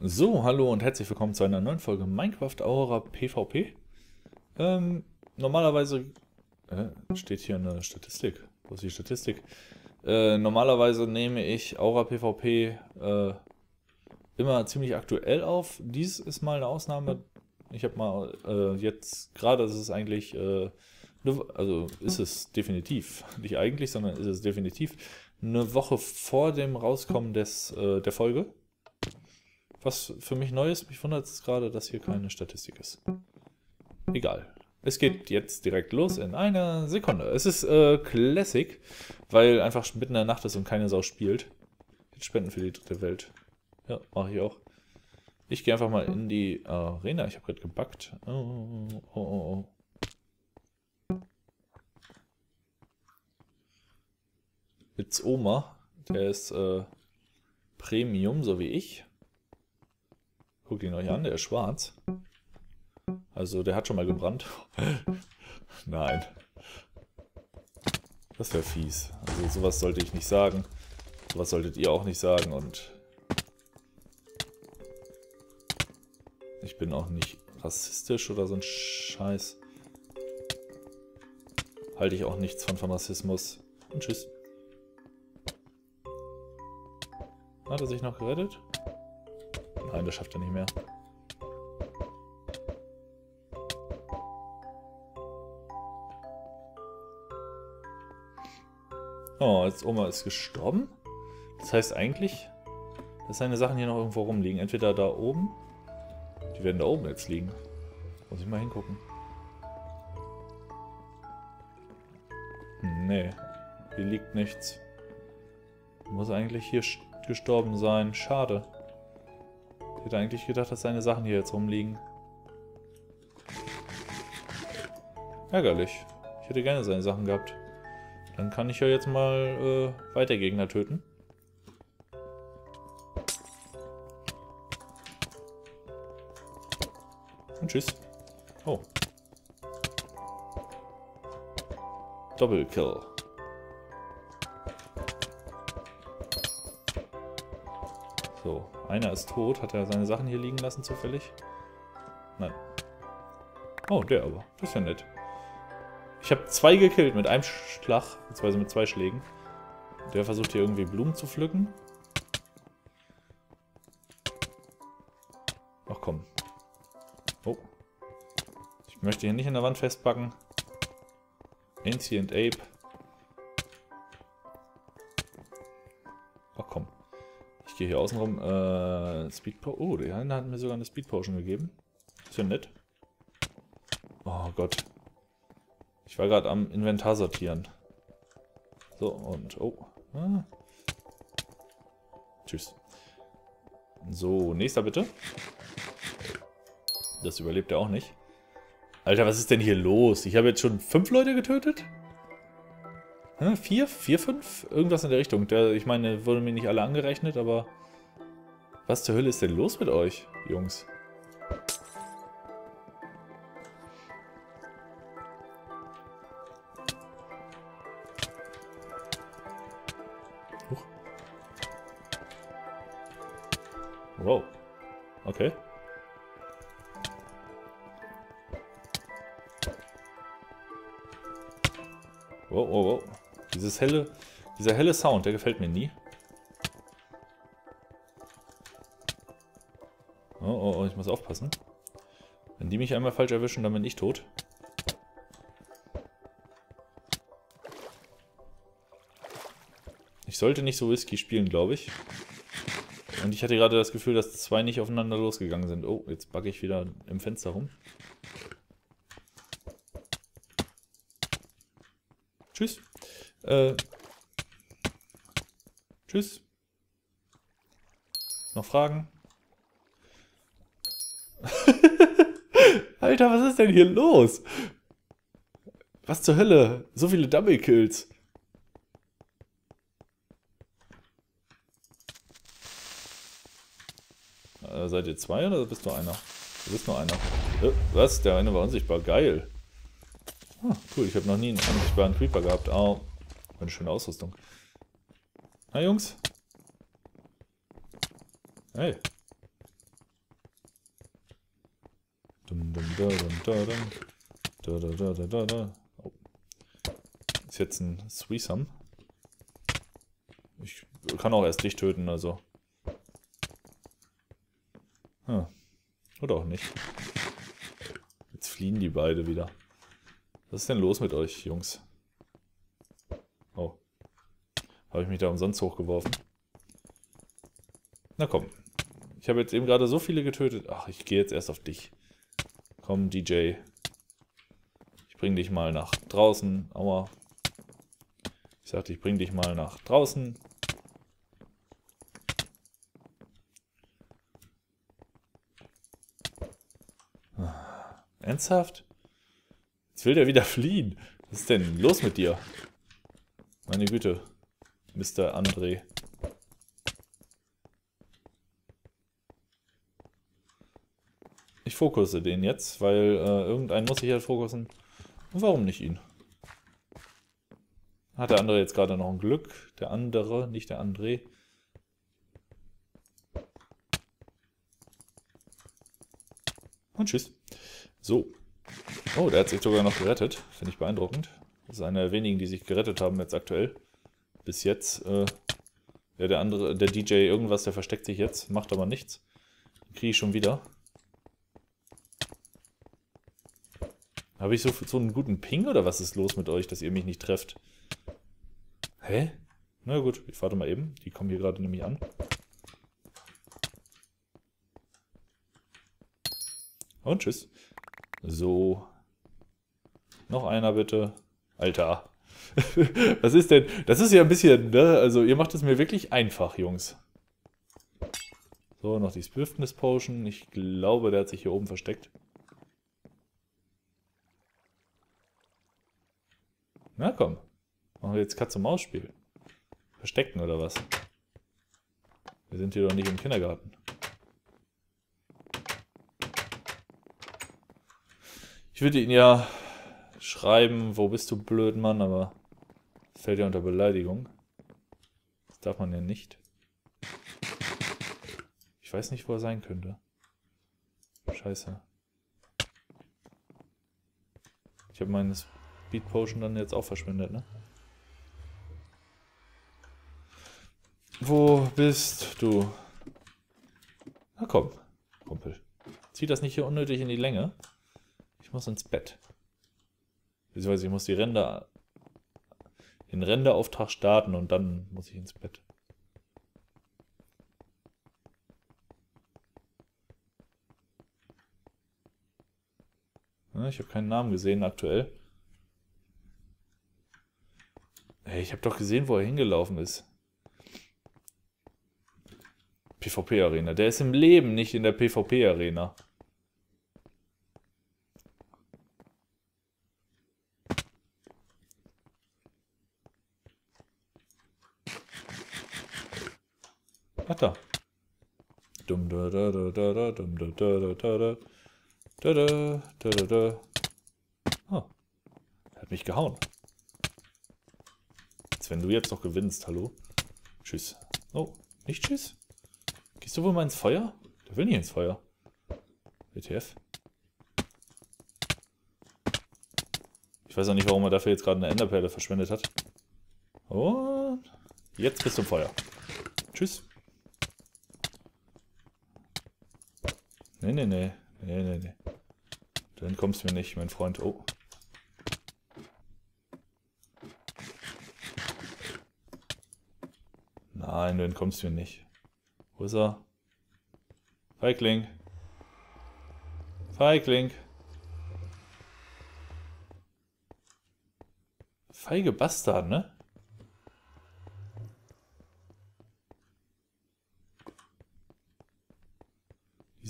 So, hallo und herzlich willkommen zu einer neuen Folge Minecraft Aura PvP. Ähm, normalerweise äh, steht hier eine Statistik. Wo ist die Statistik? Äh, normalerweise nehme ich Aura PvP äh, immer ziemlich aktuell auf. Dies ist mal eine Ausnahme. Ich habe mal äh, jetzt gerade, ist es eigentlich, äh, also ist es definitiv, nicht eigentlich, sondern ist es definitiv eine Woche vor dem Rauskommen des, äh, der Folge. Was für mich neu ist, mich wundert es gerade, dass hier keine Statistik ist. Egal. Es geht jetzt direkt los in einer Sekunde. Es ist äh, Classic, weil einfach mitten in der Nacht ist und keine Sau spielt. Jetzt Spenden für die dritte Welt. Ja, mache ich auch. Ich gehe einfach mal in die Arena. Ich habe gerade gebackt. Oh, oh, oh, oh. It's Oma. Der ist äh, Premium, so wie ich. Guckt ihn euch an, der ist schwarz. Also der hat schon mal gebrannt. Nein. Das wäre fies. Also sowas sollte ich nicht sagen. Sowas solltet ihr auch nicht sagen und ich bin auch nicht rassistisch oder so ein Scheiß. Halte ich auch nichts von, von Rassismus. Und tschüss. Hat er sich noch gerettet? Nein, das schafft er nicht mehr. Oh, jetzt Oma ist gestorben. Das heißt eigentlich, dass seine Sachen hier noch irgendwo rumliegen. Entweder da oben. Die werden da oben jetzt liegen. Muss ich mal hingucken. Hm, nee. Hier liegt nichts. Muss eigentlich hier gestorben sein. Schade. Ich hätte eigentlich gedacht, dass seine Sachen hier jetzt rumliegen. Ärgerlich. Ich hätte gerne seine Sachen gehabt. Dann kann ich ja jetzt mal äh, weiter Gegner töten. Und tschüss. Oh. Doppelkill. So, einer ist tot. Hat er seine Sachen hier liegen lassen zufällig? Nein. Oh, der aber. Das ist ja nett. Ich habe zwei gekillt mit einem Schlag, beziehungsweise mit zwei Schlägen. Der versucht hier irgendwie Blumen zu pflücken. Ach komm. Oh. Ich möchte hier nicht in der Wand festpacken. Ancient Ape. Ach komm. Gehe hier außen rum. Äh, Speed po Oh, der eine hat mir sogar eine Speed Potion gegeben. Ist ja nett. Oh Gott. Ich war gerade am Inventar sortieren. So, und... Oh. Ah. Tschüss. So, nächster bitte. Das überlebt er auch nicht. Alter, was ist denn hier los? Ich habe jetzt schon fünf Leute getötet? Hm, vier? Vier, fünf? Irgendwas in der Richtung. Der, ich meine, wurden mir nicht alle angerechnet, aber... Was zur Hölle ist denn los mit euch, Jungs? Wow. Okay. Wow, wow, wow. Dieses helle, dieser helle Sound, der gefällt mir nie. Oh, oh, oh, ich muss aufpassen. Wenn die mich einmal falsch erwischen, dann bin ich tot. Ich sollte nicht so Whisky spielen, glaube ich. Und ich hatte gerade das Gefühl, dass zwei nicht aufeinander losgegangen sind. Oh, jetzt backe ich wieder im Fenster rum. Tschüss. Äh. Tschüss. Noch Fragen? Alter, was ist denn hier los? Was zur Hölle? So viele Double Kills. Äh, seid ihr zwei oder bist du einer? Du bist nur einer. Äh, was? Der eine war unsichtbar. Geil. Ah, cool. Ich habe noch nie einen unsichtbaren Creeper gehabt. Au. Oh, eine schöne Ausrüstung. Na Jungs? Hey. Dum, dum, da, dum, da, dum. Da, da, da, da, da, da. Oh. Ist jetzt ein Threesome. Ich kann auch erst dich töten, also. Hm. Oder auch nicht. Jetzt fliehen die beide wieder. Was ist denn los mit euch, Jungs? Oh. Habe ich mich da umsonst hochgeworfen? Na komm. Ich habe jetzt eben gerade so viele getötet. Ach, ich gehe jetzt erst auf dich. Komm, DJ. Ich bring dich mal nach draußen. Aua. Ich sagte, ich bring dich mal nach draußen. Ernsthaft? Will der wieder fliehen. Was ist denn los mit dir? Meine Güte. Mr. André. Ich fokusse den jetzt, weil äh, irgendeinen muss ich halt fokussen. Und warum nicht ihn? Hat der andere jetzt gerade noch ein Glück? Der andere, nicht der André. Und tschüss. So. Oh, der hat sich sogar noch gerettet. Finde ich beeindruckend. Das ist einer der wenigen, die sich gerettet haben jetzt aktuell. Bis jetzt. Äh, ja, der andere, der DJ irgendwas, der versteckt sich jetzt. Macht aber nichts. Kriege ich schon wieder. Habe ich so, so einen guten Ping oder was ist los mit euch, dass ihr mich nicht trefft? Hä? Na gut, ich warte mal eben. Die kommen hier gerade nämlich an. Und tschüss. So. Noch einer bitte. Alter. Was ist denn? Das ist ja ein bisschen, ne? Also ihr macht es mir wirklich einfach, Jungs. So, noch die Swiftness Potion. Ich glaube, der hat sich hier oben versteckt. Na komm. Machen wir jetzt Katz-und-Maus-Spiel. Verstecken oder was? Wir sind hier doch nicht im Kindergarten. Ich würde ihn ja schreiben, wo bist du, blöd Mann, aber fällt ja unter Beleidigung. Das darf man ja nicht. Ich weiß nicht, wo er sein könnte. Scheiße. Ich habe meine Speed Potion dann jetzt auch verschwendet, ne? Wo bist du? Na komm, Kumpel. Zieh das nicht hier unnötig in die Länge. Ich muss ins Bett. Beziehungsweise ich muss die Ränder, den Renderauftrag starten und dann muss ich ins Bett. ich habe keinen Namen gesehen aktuell. Hey, ich habe doch gesehen, wo er hingelaufen ist. PvP-Arena. Der ist im Leben nicht in der PvP-Arena. Ach da. Dum da da da da da dum da da da da da da da da da da. Oh. Hat mich gehauen. Als wenn du jetzt noch gewinnst, hallo? Tschüss. Oh, nicht tschüss? Gehst du wohl mal ins Feuer? Der will nicht ins Feuer. WTF. Ich weiß auch nicht, warum er dafür jetzt gerade eine Enderperle verschwendet hat. Und jetzt bist du im Feuer. Tschüss. Nee, nee, nee. Nee, nee, nee. Du entkommst mir nicht, mein Freund. Oh. Nein, du entkommst mir nicht. Wo ist er? Feigling. Feigling. Feige Bastard, ne?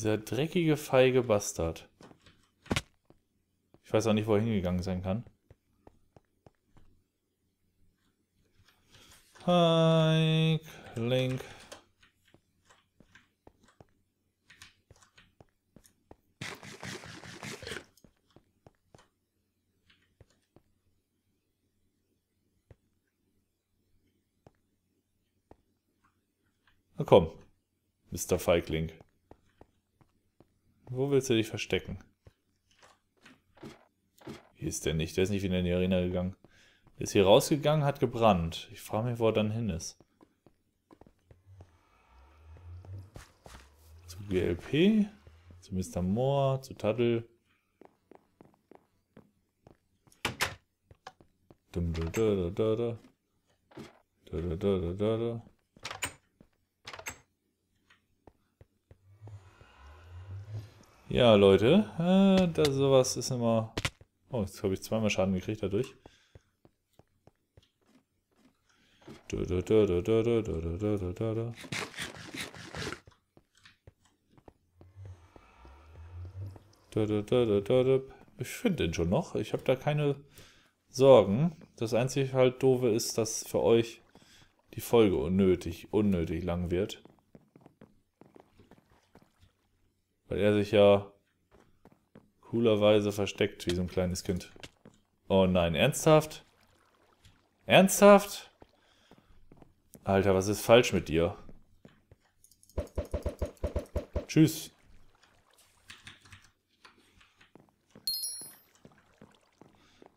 Dieser dreckige, feige Bastard. Ich weiß auch nicht, wo er hingegangen sein kann. Hi, Link. Na komm. Mr. Feigling. Wo willst du dich verstecken? Hier ist der nicht. Der ist nicht wieder in die Arena gegangen. Der ist hier rausgegangen, hat gebrannt. Ich frage mich, wo er dann hin ist. Zu GLP, zu Mr. Moore, zu Tuttle. Dum, da, da, da, da. Da, da, da, da, da, da. Ja, Leute, äh, das sowas ist immer... Oh, jetzt habe ich zweimal Schaden gekriegt dadurch. Da, da, da, da, da, da, da, da, da, da, da. Da, da, da, da, da, da. Ich finde den schon noch. Ich habe da keine Sorgen. Das einzige halt doofe ist, dass für euch die Folge unnötig, unnötig lang wird. Weil er sich ja coolerweise versteckt wie so ein kleines Kind. Oh nein, ernsthaft? Ernsthaft? Alter, was ist falsch mit dir? Tschüss.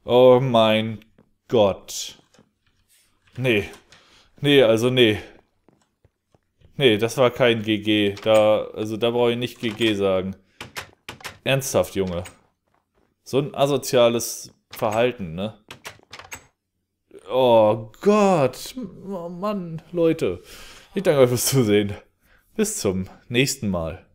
Oh mein Gott. Nee. Nee, also nee. Nee, das war kein GG. Da, also da brauche ich nicht GG sagen. Ernsthaft, Junge. So ein asoziales Verhalten, ne? Oh Gott. Oh Mann, Leute. Ich danke euch fürs Zusehen. Bis zum nächsten Mal.